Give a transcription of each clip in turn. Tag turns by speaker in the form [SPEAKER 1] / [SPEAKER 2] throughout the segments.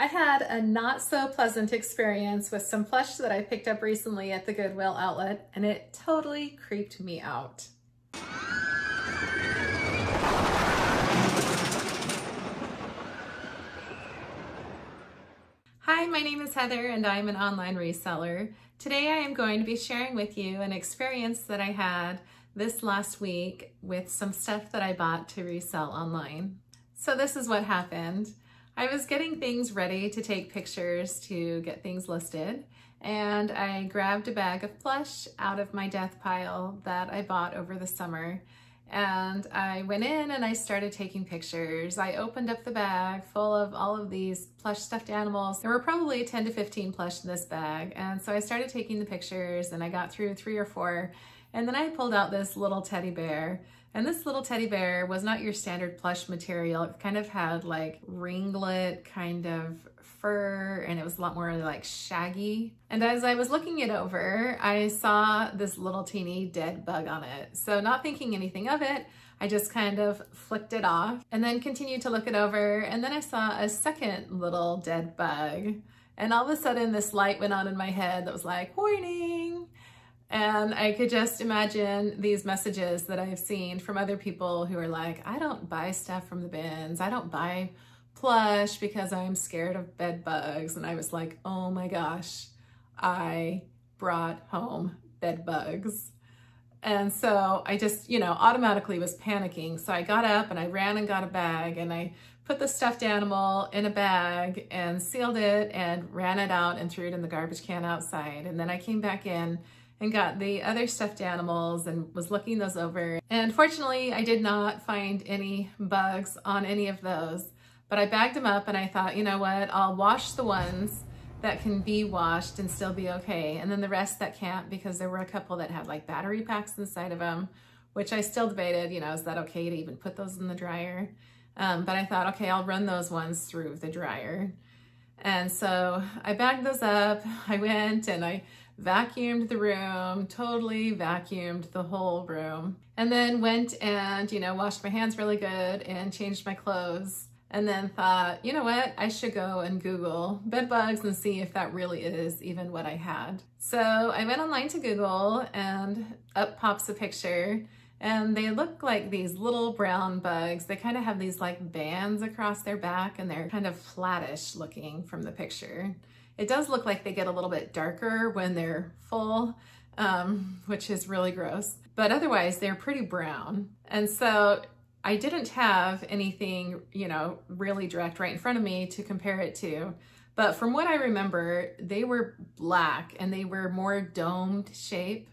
[SPEAKER 1] I had a not so pleasant experience with some plush that I picked up recently at the Goodwill outlet and it totally creeped me out. Hi, my name is Heather and I'm an online reseller. Today I am going to be sharing with you an experience that I had this last week with some stuff that I bought to resell online. So this is what happened. I was getting things ready to take pictures to get things listed and I grabbed a bag of plush out of my death pile that I bought over the summer and I went in and I started taking pictures. I opened up the bag full of all of these plush stuffed animals. There were probably 10 to 15 plush in this bag. And so I started taking the pictures and I got through three or four. And then I pulled out this little teddy bear and this little teddy bear was not your standard plush material. It kind of had like ringlet kind of fur and it was a lot more like shaggy. And as I was looking it over, I saw this little teeny dead bug on it. So not thinking anything of it, I just kind of flicked it off and then continued to look it over. And then I saw a second little dead bug. And all of a sudden this light went on in my head that was like, warning, and I could just imagine these messages that I've seen from other people who are like, I don't buy stuff from the bins. I don't buy plush because I'm scared of bed bugs. And I was like, oh my gosh, I brought home bed bugs. And so I just, you know, automatically was panicking. So I got up and I ran and got a bag and I put the stuffed animal in a bag and sealed it and ran it out and threw it in the garbage can outside. And then I came back in and got the other stuffed animals and was looking those over. And fortunately, I did not find any bugs on any of those, but I bagged them up and I thought, you know what, I'll wash the ones that can be washed and still be okay. And then the rest that can't because there were a couple that had like battery packs inside of them, which I still debated, you know, is that okay to even put those in the dryer? Um, but I thought, okay, I'll run those ones through the dryer. And so I bagged those up. I went and I vacuumed the room, totally vacuumed the whole room, and then went and, you know, washed my hands really good and changed my clothes. And then thought, you know what, I should go and Google bed bugs and see if that really is even what I had. So I went online to Google and up pops a picture and they look like these little brown bugs. They kind of have these like bands across their back and they're kind of flattish looking from the picture. It does look like they get a little bit darker when they're full, um, which is really gross. But otherwise, they're pretty brown. And so I didn't have anything, you know, really direct right in front of me to compare it to. But from what I remember, they were black and they were more domed shape.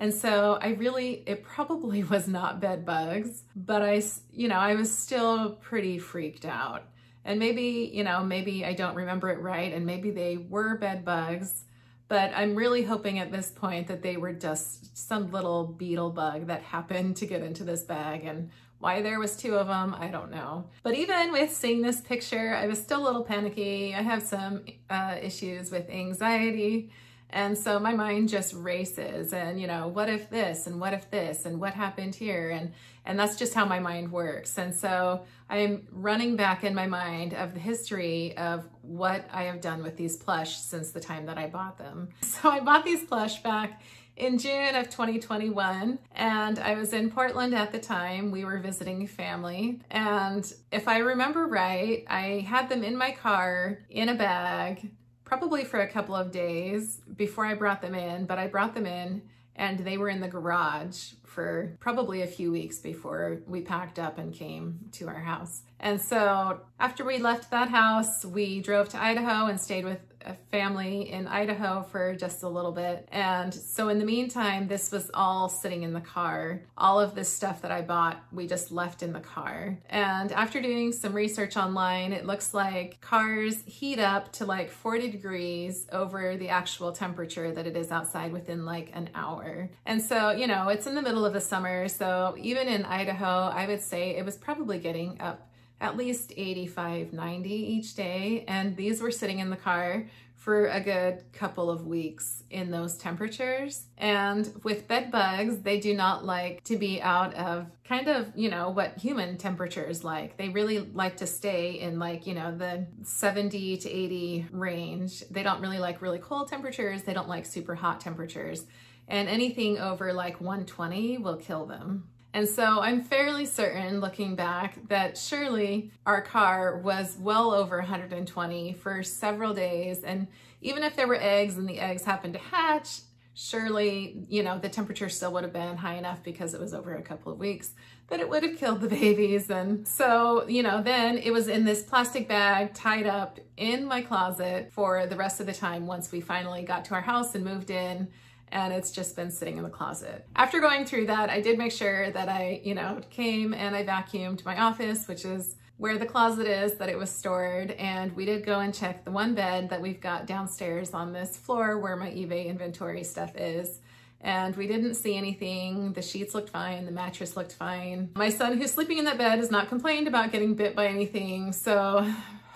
[SPEAKER 1] And so I really, it probably was not bed bugs, but I, you know, I was still pretty freaked out. And maybe, you know, maybe I don't remember it right and maybe they were bed bugs, but I'm really hoping at this point that they were just some little beetle bug that happened to get into this bag and why there was two of them, I don't know. But even with seeing this picture, I was still a little panicky. I have some uh, issues with anxiety and so my mind just races and, you know, what if this and what if this and what happened here? And, and that's just how my mind works. And so I'm running back in my mind of the history of what I have done with these plush since the time that I bought them. So I bought these plush back in June of 2021 and I was in Portland at the time. We were visiting family and if I remember right, I had them in my car in a bag probably for a couple of days before I brought them in, but I brought them in and they were in the garage for probably a few weeks before we packed up and came to our house. And so after we left that house, we drove to Idaho and stayed with a family in Idaho for just a little bit. And so in the meantime, this was all sitting in the car. All of this stuff that I bought, we just left in the car. And after doing some research online, it looks like cars heat up to like 40 degrees over the actual temperature that it is outside within like an hour. And so, you know, it's in the middle of the summer. So even in Idaho, I would say it was probably getting up at least 85, 90 each day. And these were sitting in the car for a good couple of weeks in those temperatures. And with bed bugs, they do not like to be out of kind of, you know, what human temperature is like. They really like to stay in like, you know, the 70 to 80 range. They don't really like really cold temperatures. They don't like super hot temperatures. And anything over like 120 will kill them. And so I'm fairly certain looking back that surely our car was well over 120 for several days. And even if there were eggs and the eggs happened to hatch, surely, you know, the temperature still would have been high enough because it was over a couple of weeks that it would have killed the babies. And so, you know, then it was in this plastic bag tied up in my closet for the rest of the time once we finally got to our house and moved in and it's just been sitting in the closet. After going through that, I did make sure that I, you know, came and I vacuumed my office, which is where the closet is that it was stored. And we did go and check the one bed that we've got downstairs on this floor where my eBay inventory stuff is. And we didn't see anything. The sheets looked fine. The mattress looked fine. My son who's sleeping in that bed has not complained about getting bit by anything. So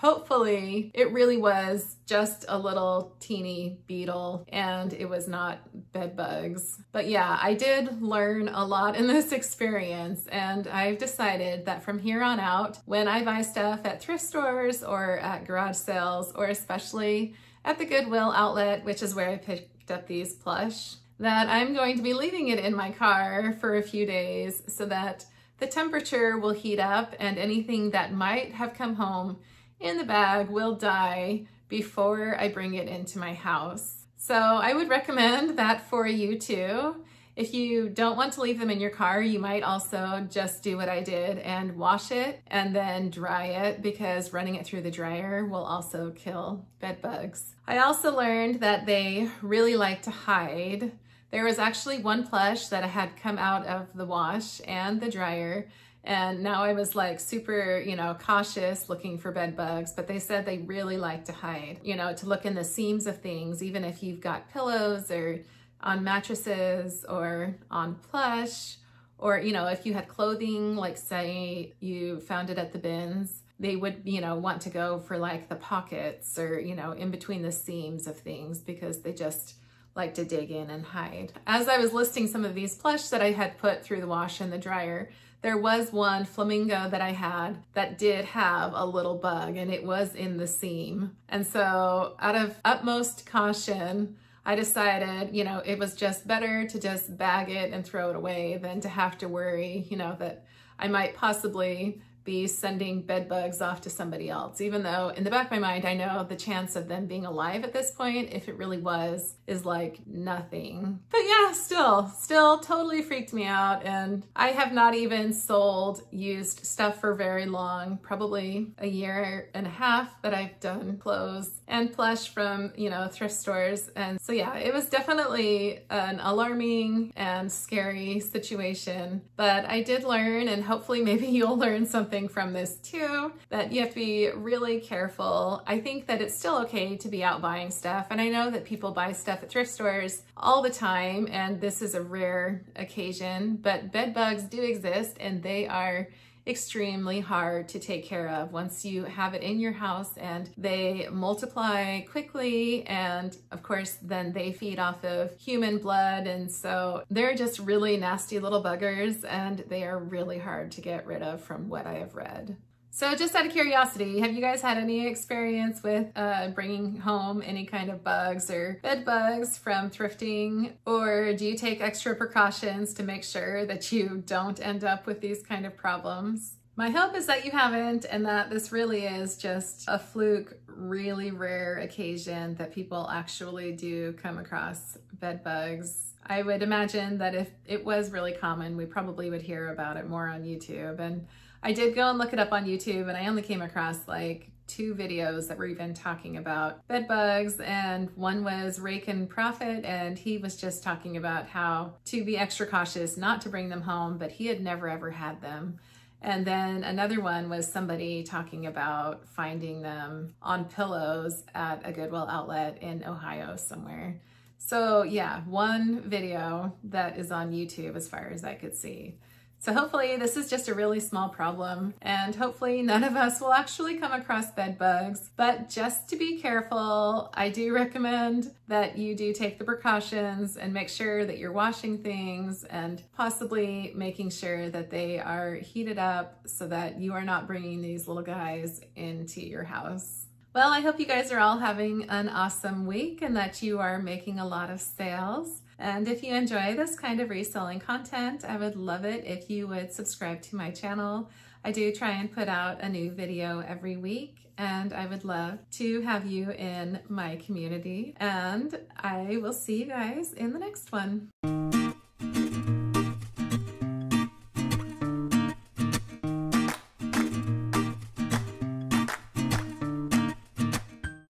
[SPEAKER 1] hopefully it really was just a little teeny beetle and it was not bed bugs. But yeah, I did learn a lot in this experience and I've decided that from here on out, when I buy stuff at thrift stores or at garage sales, or especially at the Goodwill outlet, which is where I picked up these plush, that I'm going to be leaving it in my car for a few days so that the temperature will heat up and anything that might have come home in the bag will die before I bring it into my house. So I would recommend that for you too. If you don't want to leave them in your car, you might also just do what I did and wash it and then dry it because running it through the dryer will also kill bed bugs. I also learned that they really like to hide. There was actually one plush that I had come out of the wash and the dryer and now I was like super, you know, cautious looking for bed bugs, but they said they really like to hide, you know, to look in the seams of things, even if you've got pillows or on mattresses or on plush, or, you know, if you had clothing, like say you found it at the bins, they would, you know, want to go for like the pockets or, you know, in between the seams of things because they just like to dig in and hide. As I was listing some of these plush that I had put through the wash and the dryer, there was one flamingo that I had that did have a little bug and it was in the seam. And so out of utmost caution, I decided, you know, it was just better to just bag it and throw it away than to have to worry, you know, that I might possibly be sending bed bugs off to somebody else, even though in the back of my mind, I know the chance of them being alive at this point, if it really was, is like nothing. But yeah, still, still totally freaked me out. And I have not even sold used stuff for very long, probably a year and a half that I've done clothes and plush from, you know, thrift stores. And so yeah, it was definitely an alarming and scary situation, but I did learn and hopefully maybe you'll learn something something from this too, that you have to be really careful. I think that it's still okay to be out buying stuff. And I know that people buy stuff at thrift stores all the time, and this is a rare occasion, but bed bugs do exist and they are extremely hard to take care of once you have it in your house and they multiply quickly and of course then they feed off of human blood and so they're just really nasty little buggers and they are really hard to get rid of from what I have read. So just out of curiosity, have you guys had any experience with uh, bringing home any kind of bugs or bed bugs from thrifting? Or do you take extra precautions to make sure that you don't end up with these kind of problems? My hope is that you haven't and that this really is just a fluke, really rare occasion that people actually do come across bed bugs. I would imagine that if it was really common, we probably would hear about it more on YouTube. And I did go and look it up on YouTube and I only came across like two videos that were even talking about bed bugs and one was Rake and Profit and he was just talking about how to be extra cautious not to bring them home but he had never ever had them and then another one was somebody talking about finding them on pillows at a Goodwill outlet in Ohio somewhere. So yeah, one video that is on YouTube as far as I could see. So hopefully this is just a really small problem and hopefully none of us will actually come across bed bugs. But just to be careful, I do recommend that you do take the precautions and make sure that you're washing things and possibly making sure that they are heated up so that you are not bringing these little guys into your house. Well, I hope you guys are all having an awesome week and that you are making a lot of sales. And if you enjoy this kind of reselling content, I would love it if you would subscribe to my channel. I do try and put out a new video every week and I would love to have you in my community. And I will see you guys in the next one.